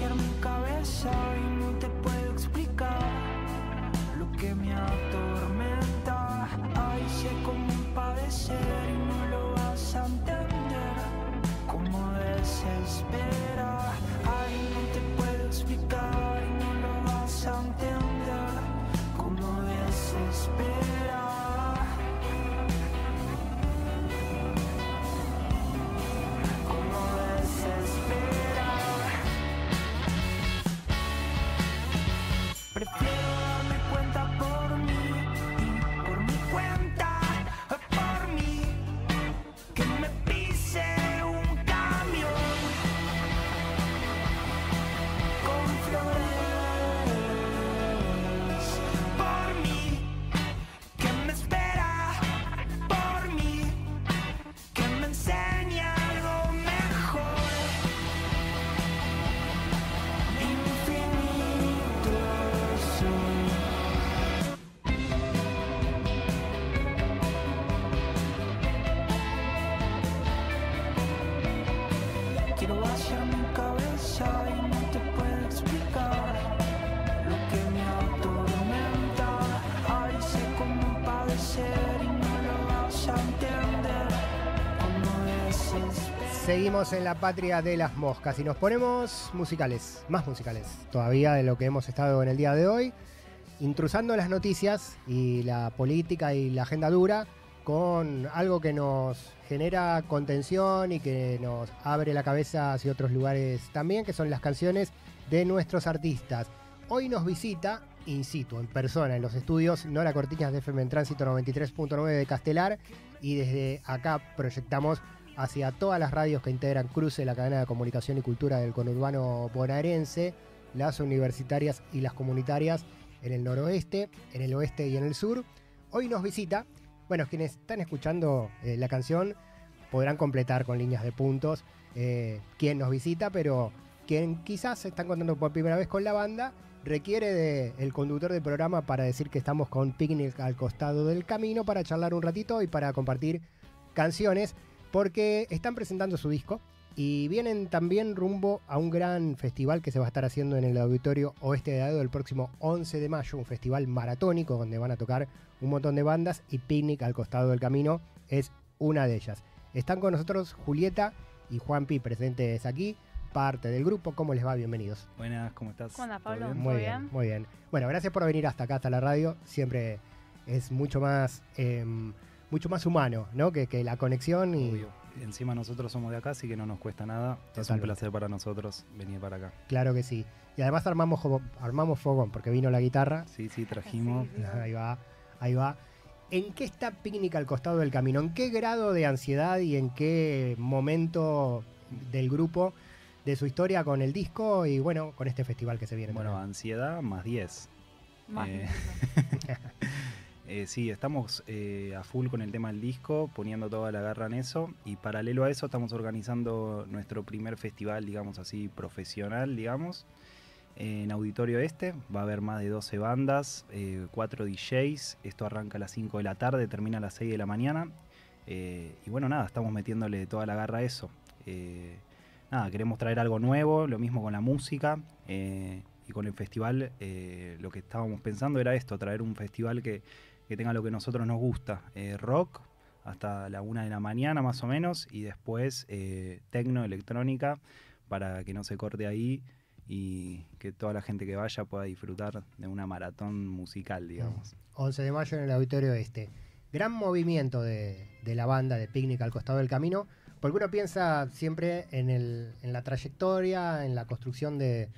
vaciar mi cabeza y no te puedo explicar lo que me atormenta. Ay, sé cómo padecer y no lo vas a entender. Cómo desespera. Seguimos en la patria de las moscas y nos ponemos musicales, más musicales todavía de lo que hemos estado en el día de hoy, intrusando las noticias y la política y la agenda dura con algo que nos genera contención y que nos abre la cabeza hacia otros lugares también, que son las canciones de nuestros artistas. Hoy nos visita in situ, en persona, en los estudios Nora Cortiñas de FM Tránsito 93.9 de Castelar y desde acá proyectamos hacia todas las radios que integran Cruce, la cadena de comunicación y cultura del conurbano bonaerense, las universitarias y las comunitarias en el noroeste, en el oeste y en el sur. Hoy nos visita, bueno, quienes están escuchando eh, la canción podrán completar con líneas de puntos eh, quién nos visita, pero quien quizás se está encontrando por primera vez con la banda requiere del conductor del programa para decir que estamos con Picnic al costado del camino para charlar un ratito y para compartir canciones porque están presentando su disco y vienen también rumbo a un gran festival que se va a estar haciendo en el Auditorio Oeste de Ado el próximo 11 de mayo, un festival maratónico donde van a tocar un montón de bandas y Picnic al costado del camino es una de ellas. Están con nosotros Julieta y Juanpi presentes aquí, parte del grupo. ¿Cómo les va? Bienvenidos. Buenas, ¿cómo estás? ¿Cómo andas, ¿Todo Pablo? bien? Muy ¿Todo bien, bien? muy bien. Bueno, gracias por venir hasta acá, hasta la radio. Siempre es mucho más, em, mucho más humano, ¿no? Que, que la conexión y Obvio. Encima nosotros somos de acá, así que no nos cuesta nada. Es un placer para nosotros venir para acá. claro que sí. Y además armamos, armamos fogón porque vino la guitarra. Sí, sí, trajimos. Sí, sí. Ahí va, ahí va. ¿En qué está Picnic al costado del camino? ¿En qué grado de ansiedad y en qué momento del grupo, de su historia con el disco y bueno, con este festival que se viene? Bueno, también? ansiedad más 10. Más Eh. Eh, sí, estamos eh, a full con el tema del disco, poniendo toda la garra en eso. Y paralelo a eso estamos organizando nuestro primer festival, digamos así, profesional, digamos. En Auditorio Este va a haber más de 12 bandas, 4 DJs. Esto arranca a las 5 de la tarde, termina a las 6 de la mañana. Eh, y bueno, nada, estamos metiéndole toda la garra a eso. Eh, nada, queremos traer algo nuevo, lo mismo con la música. eh, y con el festival, eh, lo que estábamos pensando era esto, traer un festival que, que tenga lo que a nosotros nos gusta. eh, rock hasta la una de la mañana más o menos y después eh, tecno, electrónica, para que no se corte ahí y que toda la gente que vaya pueda disfrutar de una maratón musical, digamos. 11 de mayo en el Auditorio Este. Gran movimiento de, de la banda de Picnic al costado del camino, porque uno piensa siempre en, el- en la trayectoria, en la construcción de,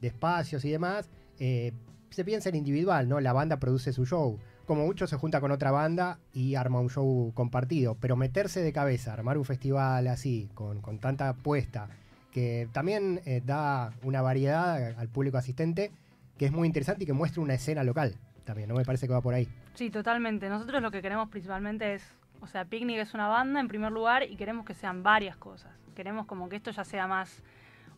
de espacios y demás. eh, se piensa en individual, ¿no? La banda produce su show. Como mucho se junta con otra banda y arma un show compartido, pero meterse de cabeza, armar un festival así, con, con tanta apuesta, que también eh, da una variedad al público asistente, que es muy interesante y que muestra una escena local también, ¿no? Me parece que va por ahí. Sí, totalmente. Nosotros lo que queremos principalmente es, o sea, Picnic es una banda en primer lugar y queremos que sean varias cosas. Queremos como que esto ya sea más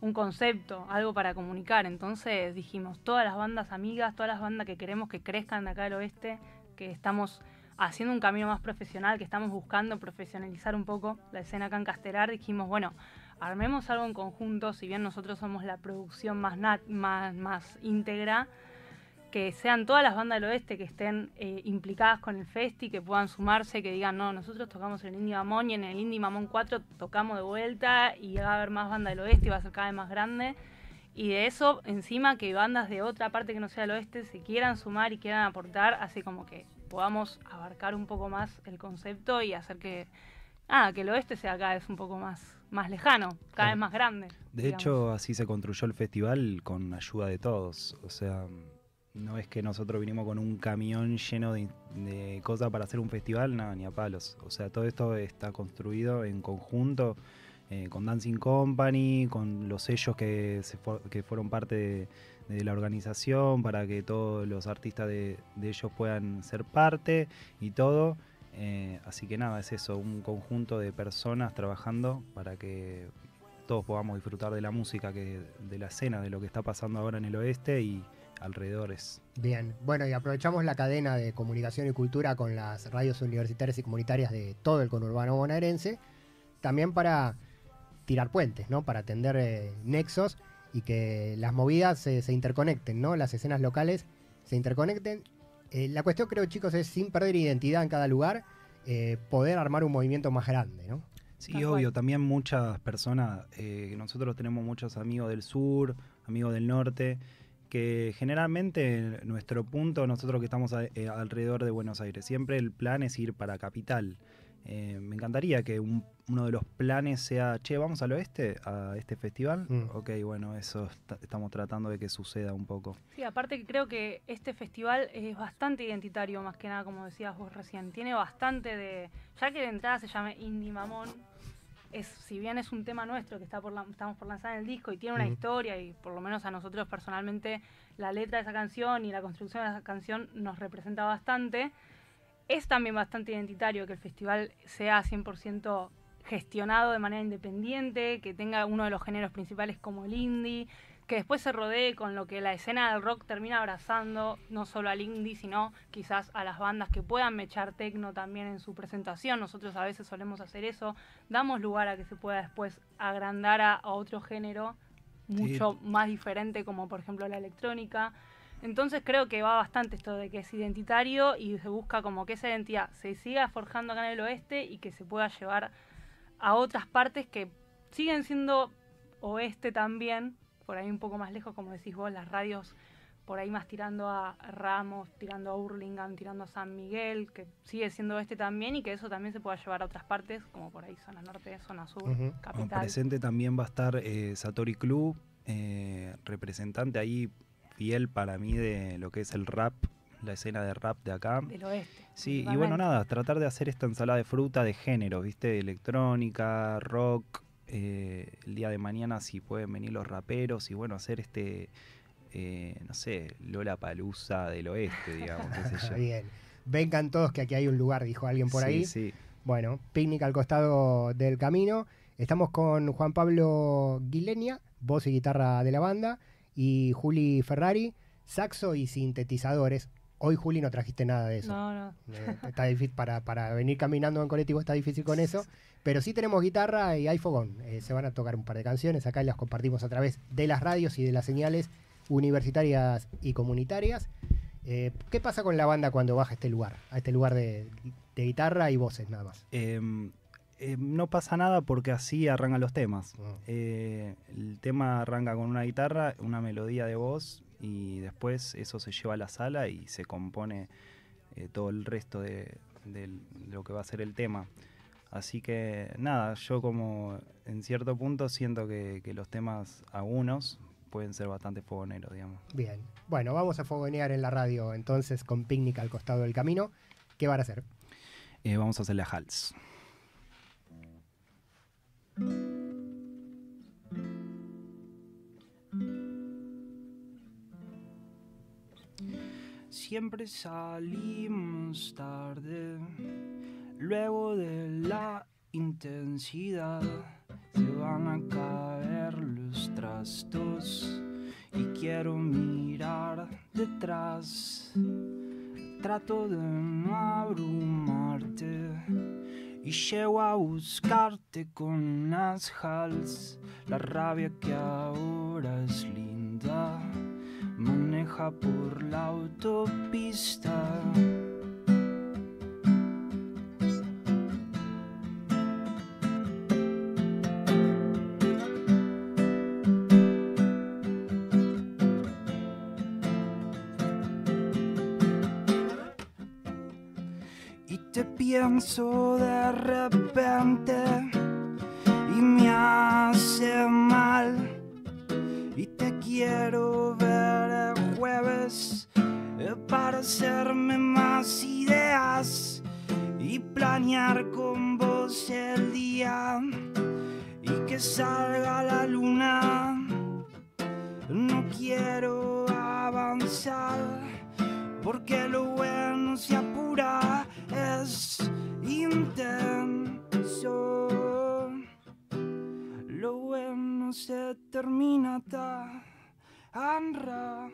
un concepto, algo para comunicar. Entonces dijimos, todas las bandas amigas, todas las bandas que queremos que crezcan de acá al oeste, que estamos haciendo un camino más profesional, que estamos buscando profesionalizar un poco la escena acá en dijimos, bueno, armemos algo en conjunto, si bien nosotros somos la producción más, nat- más, más íntegra, que sean todas las bandas del oeste que estén eh, implicadas con el festi, que puedan sumarse, que digan, no, nosotros tocamos en el Indie Mamón y en el Indie Mamón 4 tocamos de vuelta y va a haber más bandas del oeste y va a ser cada vez más grande. Y de eso, encima, que bandas de otra parte que no sea el oeste se quieran sumar y quieran aportar, así como que podamos abarcar un poco más el concepto y hacer que, nada, que el oeste sea cada vez un poco más, más lejano, cada vez más grande. De digamos. hecho, así se construyó el festival con ayuda de todos. O sea, no es que nosotros vinimos con un camión lleno de, de cosas para hacer un festival, no, ni a palos. O sea, todo esto está construido en conjunto eh, con Dancing Company, con los sellos que, que fueron parte de, la organización para que todos los artistas de, ellos puedan ser parte y todo. Eh, así que nada, es eso, un conjunto de personas trabajando para que todos podamos disfrutar de la música, de la escena, de lo que está pasando ahora en el oeste y alrededores. Bien, bueno, y aprovechamos la cadena de comunicación y cultura con las radios universitarias y comunitarias de todo el conurbano bonaerense, también para tirar puentes, ¿no? Para atender eh, nexos y que las movidas se, se interconecten, ¿no? Las escenas locales se interconecten. Eh, la cuestión, creo, chicos, es sin perder identidad en cada lugar, eh, poder armar un movimiento más grande, ¿no? Sí, Tal obvio, cual. también muchas personas, eh, nosotros tenemos muchos amigos del sur, amigos del norte, que generalmente nuestro punto, nosotros que estamos a- eh, alrededor de Buenos Aires, siempre el plan es ir para capital. Eh, me encantaría que un- uno de los planes sea, che, vamos al oeste, a este festival. Mm. Ok, bueno, eso está- estamos tratando de que suceda un poco. Sí, aparte que creo que este festival es bastante identitario, más que nada, como decías vos recién. Tiene bastante de. Ya que de entrada se llame Indie Mamón, es, si bien es un tema nuestro que está por la- estamos por lanzar en el disco y tiene una Ujú. historia, y por lo menos a nosotros personalmente, la letra de esa canción y la construcción de esa canción nos representa bastante. Es también bastante identitario que el festival sea 100% gestionado de manera independiente, que tenga uno de los géneros principales como el indie, que después se rodee con lo que la escena del rock termina abrazando, no solo al indie, sino quizás a las bandas que puedan mechar tecno también en su presentación. Nosotros a veces solemos hacer eso, damos lugar a que se pueda después agrandar a, a otro género mucho más diferente, como por ejemplo la electrónica. Entonces creo que va bastante esto de que es identitario y se busca como que esa identidad se siga forjando acá en el oeste y que se pueda llevar a otras partes que siguen siendo oeste también, por ahí un poco más lejos, como decís vos, las radios por ahí más tirando a Ramos, tirando a Hurlingham, tirando a San Miguel, que sigue siendo oeste también y que eso también se pueda llevar a otras partes, como por ahí zona norte, zona sur. Bueno, capital. presente también va a estar eh, Satori Club, eh, representante ahí fiel para mí de lo que es el rap, la escena de rap de acá. del oeste. Sí, y bueno, nada, tratar de hacer esta ensalada de fruta de género, ¿viste? Electrónica, rock. eh, el día de mañana si pueden venir los raperos y bueno, hacer este, eh, no sé, Lola Palusa del oeste, digamos, qué sé yo. Bien. Vengan todos que aquí hay un lugar, dijo alguien por Sí, ahí. Sí, Bueno, picnic al costado del camino. Estamos con Juan Pablo Guilenia, voz y guitarra de la banda, y Juli Ferrari, saxo y sintetizadores. Hoy, Juli, no trajiste nada de eso. No, no. Eh, está difícil para, para venir caminando en colectivo, está difícil con eso. Pero sí tenemos guitarra y hay fogón. Eh, se van a tocar un par de canciones acá y las compartimos a través de las radios y de las señales universitarias y comunitarias. Eh, ¿Qué pasa con la banda cuando baja a este lugar? A este lugar de, de guitarra y voces nada más. Em, no pasa nada porque así arrancan los temas. Mm. Eh, el tema arranca con una guitarra, una melodía de voz y después eso se lleva a la sala y se compone eh, todo el resto de, lo que va a ser el tema. Así que nada, yo como en cierto punto siento que, que los temas algunos pueden ser bastante fogoneros, digamos. Bien. Bueno, vamos a fogonear en la radio entonces con picnic al costado del camino. ¿Qué van a hacer? Eh, vamos a hacer la hals. Siempre salimos tarde, luego de la intensidad se van a caer los trastos y quiero mirar detrás. Trato de no abrumarte Y llego a buscarte con unas hals, la rabia que ahora es linda, por la autopista. Y te pienso de repente hacerme más ideas y planear con vos el día y que salga la luna. No quiero avanzar porque lo bueno se apura, es intenso. Lo bueno se termina tan rápido.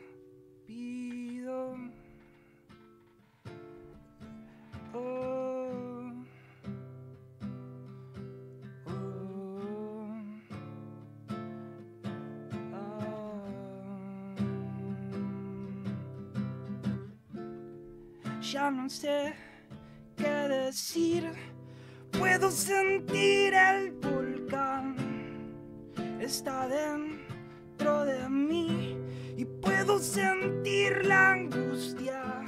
Ya no sé qué decir. Puedo sentir el volcán. Está dentro de mí y puedo sentir la angustia.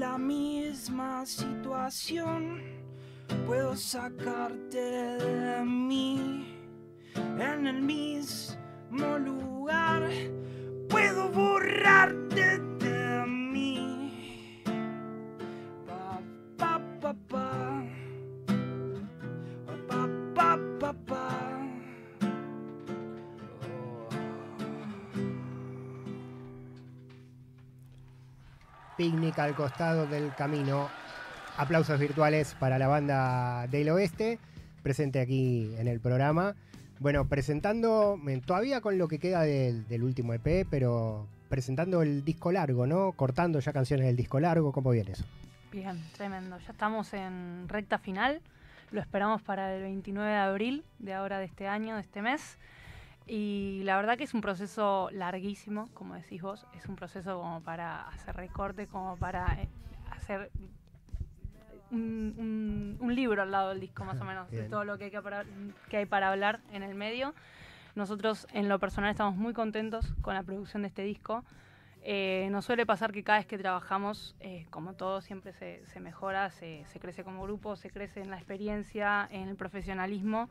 La misma situación puedo sacarte de mí. En el mismo lugar puedo borrarte Picnic al costado del camino. Aplausos virtuales para la banda del oeste, presente aquí en el programa. Bueno, presentando, eh, todavía con lo que queda del, del último EP, pero presentando el disco largo, ¿no? Cortando ya canciones del disco largo, ¿cómo viene eso? Bien, tremendo. Ya estamos en recta final. Lo esperamos para el 29 de abril de ahora de este año, de este mes. Y la verdad que es un proceso larguísimo, como decís vos. Es un proceso como para hacer recorte, como para eh, hacer un, un- un libro al lado del disco, más o menos, de Bien. todo lo que hay, que para- que hay para hablar en el medio. Nosotros, en lo personal, estamos muy contentos con la producción de este disco. Eh, nos suele pasar que cada vez que trabajamos, eh, como todo, siempre se, se mejora, se, se crece como grupo, se crece en la experiencia, en el profesionalismo.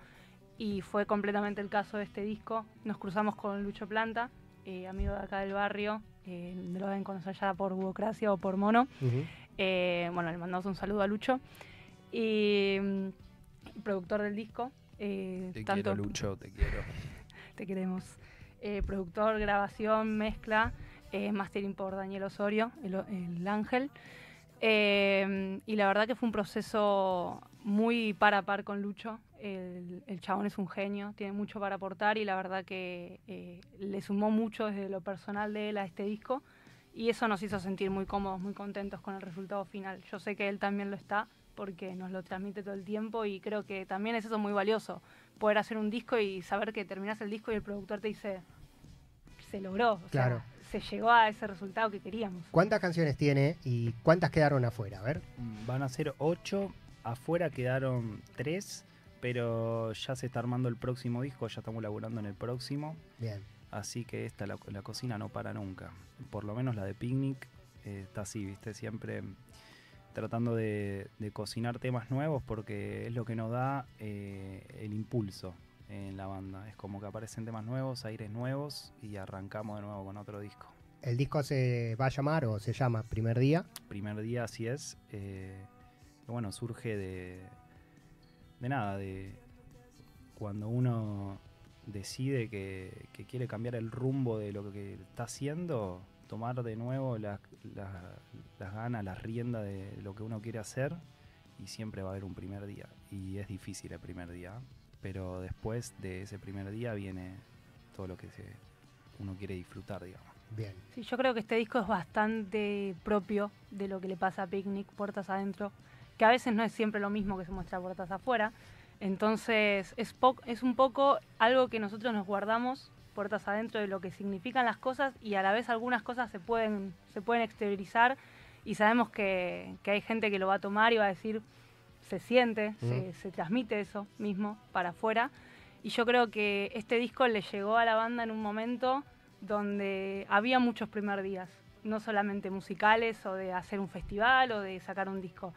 Y fue completamente el caso de este disco. Nos cruzamos con Lucho Planta, eh, amigo de acá del barrio. eh, lo deben conocer ya por Burocracia o por Mono. Eh, bueno, le mandamos un saludo a Lucho. Y mm, productor del disco. eh, Te tanto- quiero, Lucho, te quiero. te queremos. Eh, productor, grabación, mezcla, eh, mastering por Daniel Osorio, el, el ángel. Eh, y la verdad que fue un proceso muy par a par con Lucho. El, el chabón es un genio, tiene mucho para aportar y la verdad que eh, le sumó mucho desde lo personal de él a este disco. Y eso nos hizo sentir muy cómodos, muy contentos con el resultado final. Yo sé que él también lo está porque nos lo transmite todo el tiempo y creo que también es eso muy valioso poder hacer un disco y saber que terminas el disco y el productor te dice, se logró, o sea, Claro. se llegó a ese resultado que queríamos. ¿Cuántas canciones tiene y cuántas quedaron afuera? A ver. Mm, Van a ser ocho, afuera quedaron tres, pero ya se está armando el próximo disco, ya estamos laburando en el próximo, Bien. así que esta, la, la cocina no para nunca. Por lo menos la de Picnic eh, está así, viste, siempre tratando de, de cocinar temas nuevos porque es lo que nos da eh, el impulso en la banda. Es como que aparecen temas nuevos, aires nuevos y arrancamos de nuevo con otro disco. El disco se va a llamar o se llama Primer Día. primer día así es. eh, bueno, surge de, de nada, de cuando uno decide que, que quiere cambiar el rumbo de lo que está haciendo, tomar de nuevo las, las- las ganas, las riendas de lo que uno quiere hacer y siempre va a haber un primer día. Y es difícil el primer día, pero después de ese primer día viene todo lo que se- uno quiere disfrutar, digamos. Bien. Sí, yo creo que este disco es bastante propio de lo que le pasa a Picnic, Puertas Adentro. Que a veces no es siempre lo mismo que se muestra puertas afuera. Entonces es, es un poco algo que nosotros nos guardamos puertas adentro de lo que significan las cosas y a la vez algunas cosas se pueden, se pueden exteriorizar y sabemos que, hay gente que lo va a tomar y va a decir, se siente, se, se, transmite eso mismo para afuera. Y yo creo que este disco le llegó a la banda en un momento donde había muchos primer días, no solamente musicales o de hacer un festival o de sacar un disco.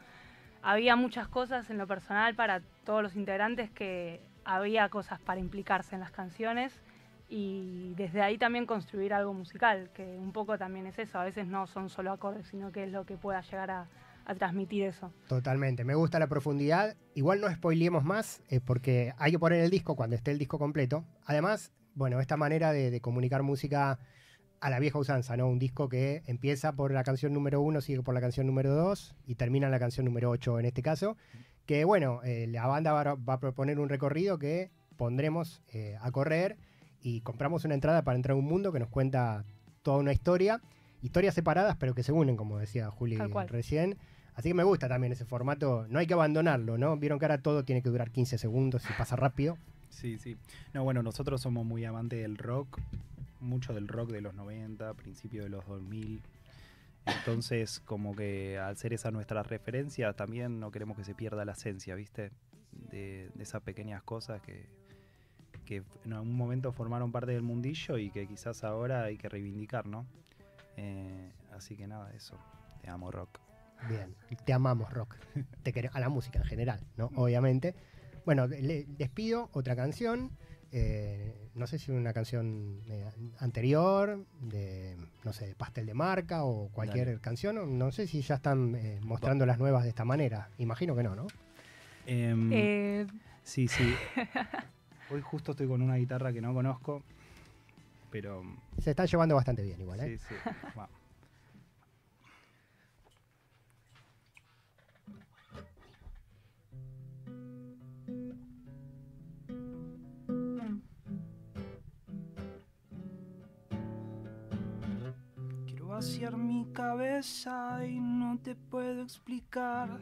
Había muchas cosas en lo personal para todos los integrantes que había cosas para implicarse en las canciones y desde ahí también construir algo musical, que un poco también es eso, a veces no son solo acordes, sino que es lo que pueda llegar a, transmitir eso. Totalmente, me gusta la profundidad, igual no spoilemos más, eh, porque hay que poner el disco cuando esté el disco completo. Además, bueno, esta manera de, comunicar música a la vieja usanza, ¿no? Un disco que empieza por la canción número uno, sigue por la canción número dos y termina en la canción número ocho en este caso. Que bueno, eh, la banda va, a proponer un recorrido que pondremos eh, a correr y compramos una entrada para entrar a un mundo que nos cuenta toda una historia, historias separadas pero que se unen, como decía Juli recién. Así que me gusta también ese formato, no hay que abandonarlo, ¿no? Vieron que ahora todo tiene que durar 15 segundos y pasa rápido. Sí, sí. No, bueno, nosotros somos muy amantes del rock, mucho del rock de los 90, principio de los 2000. Entonces, como que al ser esa nuestra referencia, también no queremos que se pierda la esencia, ¿viste? de esas pequeñas cosas que, en algún momento formaron parte del mundillo y que quizás ahora hay que reivindicar, ¿no? Eh, así que nada, eso. Te amo rock. Bien, te amamos rock. te a la música en general, ¿no? Obviamente. Bueno, le, despido otra canción. Eh, no sé si una canción eh, anterior, de, no sé, de pastel de marca o cualquier canción. No sé si ya están mostrando las nuevas de esta manera. Imagino que no, ¿no? Em, sí, sí. Hoy justo estoy con una guitarra que no conozco, pero... Se está llevando bastante bien igual, ¿eh? Sí, sí. Quiero vaciar mi cabeza y no te puedo explicar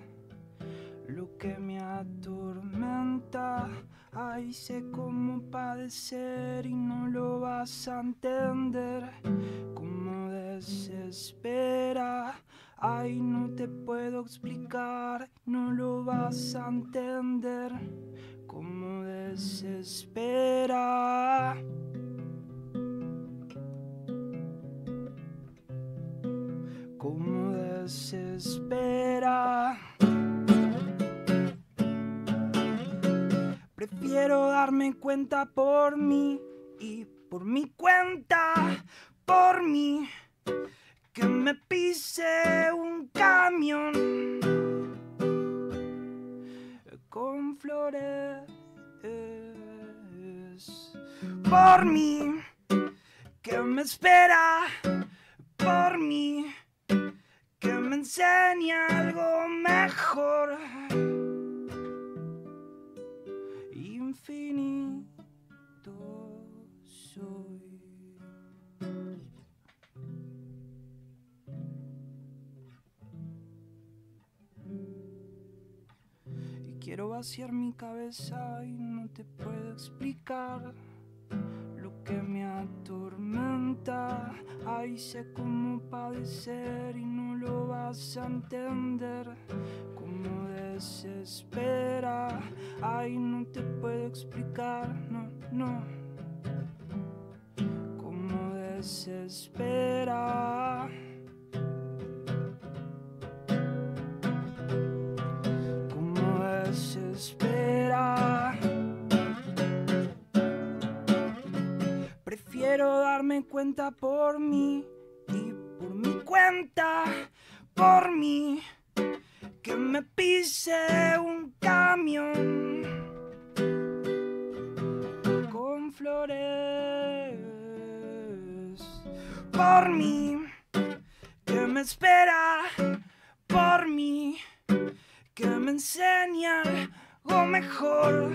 lo que me atormenta. Ay, sé cómo padecer y no lo vas a entender. Cómo desespera. Ay, no te puedo explicar, no lo vas a entender. Cómo desespera. Cómo desespera. Prefiero darme cuenta por mí y por mi cuenta, por mí, que me pise un camión con flores. Por mí, que me espera, por mí, enseña algo mejor. infinito soy. Y quiero vaciar mi cabeza y no te puedo explicar que me atormenta. Ay, sé cómo padecer y no lo vas a entender. Cómo desespera. Ay, no te puedo explicar, no, no. Cómo desespera. Por mí y por mi cuenta, por mí. Que me pise un camión con flores por mí, que me espera por mí, que me enseña algo mejor.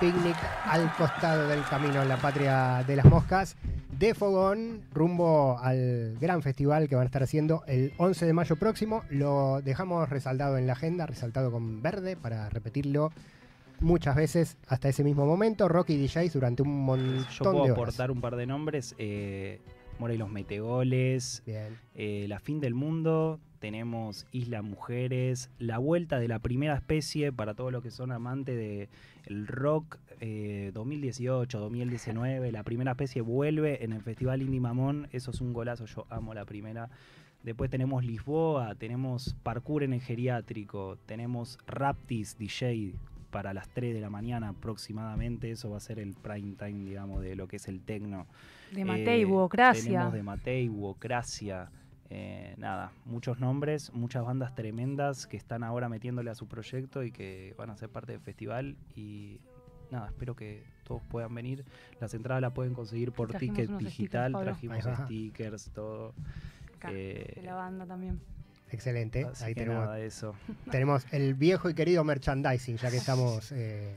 Picnic al costado del camino en la patria de las moscas de Fogón rumbo al gran festival que van a estar haciendo el 11 de mayo próximo. Lo dejamos resaltado en la agenda, resaltado con verde para repetirlo muchas veces hasta ese mismo momento. Rocky DJs durante un montón Yo puedo de horas. aportar un par de nombres. Eh, Morelos Metegoles, Bien. eh, La Fin del Mundo, tenemos Isla Mujeres, La Vuelta de la Primera Especie para todos los que son amantes de el rock eh, 2018, 2019. La Primera Especie vuelve en el Festival Indie Mamón, eso es un golazo, yo amo la primera. Después tenemos Lisboa, tenemos Parkour en el Geriátrico, tenemos Raptis DJ para las 3 de la mañana aproximadamente, eso va a ser el prime time, digamos, de lo que es el tecno. De Eh, Matei, Buocracia. Tenemos de Matei, Buocracia. eh, nada, muchos nombres, muchas bandas tremendas que están ahora metiéndole a su proyecto y que van a ser parte del festival. Y nada, espero que todos puedan venir. Las entradas las pueden conseguir por Trajimos ticket digital, stickers, trajimos va. stickers, todo. Acá, eh, de la banda también. Excelente. Así Ahí tenemos, nada, eso. tenemos el viejo y querido merchandising, ya que estamos eh,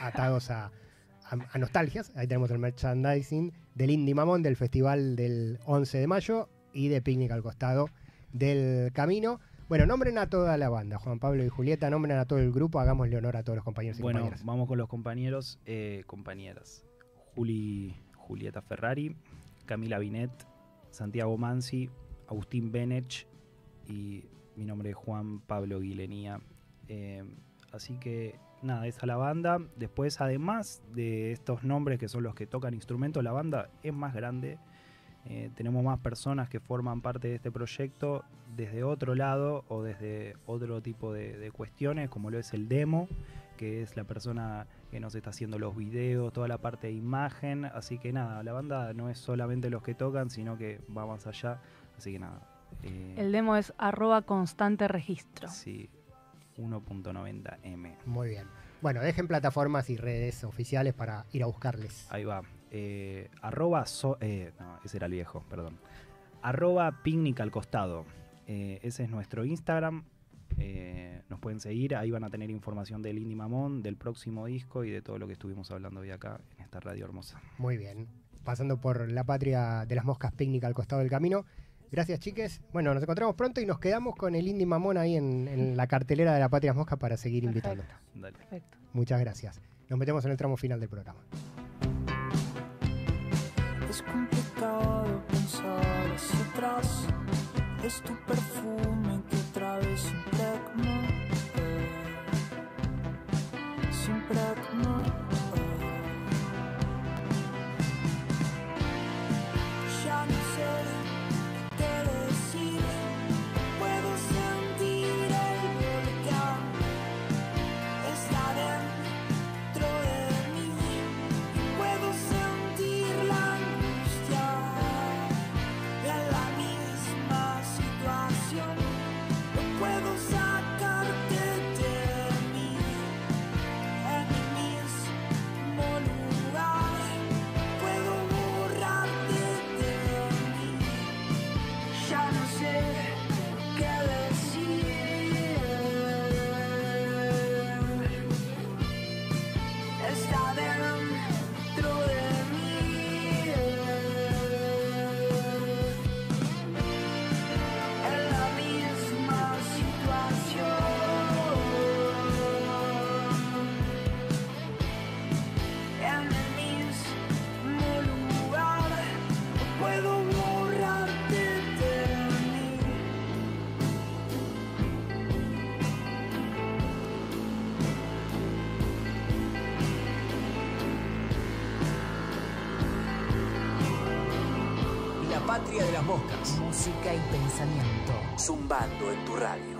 atados a, a- a nostalgias. Ahí tenemos el merchandising del Indie Mamón del festival del 11 de mayo y de Picnic al costado del camino. Bueno, nombren a toda la banda, Juan Pablo y Julieta, nombren a todo el grupo, hagámosle honor a todos los compañeros y Bueno, compañeras. vamos con los compañeros, eh, compañeras. Juli, Julieta Ferrari, Camila Binet, Santiago Mansi, Agustín Benech y mi nombre es Juan Pablo Guilenía. Eh, así que nada, esa es la banda. Después, además de estos nombres que son los que tocan instrumentos, la banda es más grande. Eh, tenemos más personas que forman parte de este proyecto desde otro lado o desde otro tipo de cuestiones, como lo es el demo, que es la persona que nos está haciendo los videos, toda la parte de imagen. Así que nada, la banda no es solamente los que tocan, sino que va más allá. Así que nada. Eh, El demo es arroba constante registro. Sí, 1.90M. Muy bien. Bueno, dejen plataformas y redes oficiales para ir a buscarles. Ahí va. Eh, arroba so- eh, no, ese era el viejo, perdón. Arroba picnic al costado. Eh, ese es nuestro Instagram. Eh, nos pueden seguir, ahí van a tener información del Indie Mamón, del próximo disco y de todo lo que estuvimos hablando hoy acá en esta radio hermosa. Muy bien. Pasando por la patria de las moscas picnic al costado del camino. Gracias, chiques. Bueno, nos encontramos pronto y nos quedamos con el Indie Mamón ahí en, en la cartelera de la Patria Mosca para seguir invitando. Perfecto. Muchas gracias. Nos metemos en el tramo final del programa. Es complicado pensar hacia atrás. Es tu perfume Música y pensamiento. Zumbando en tu radio.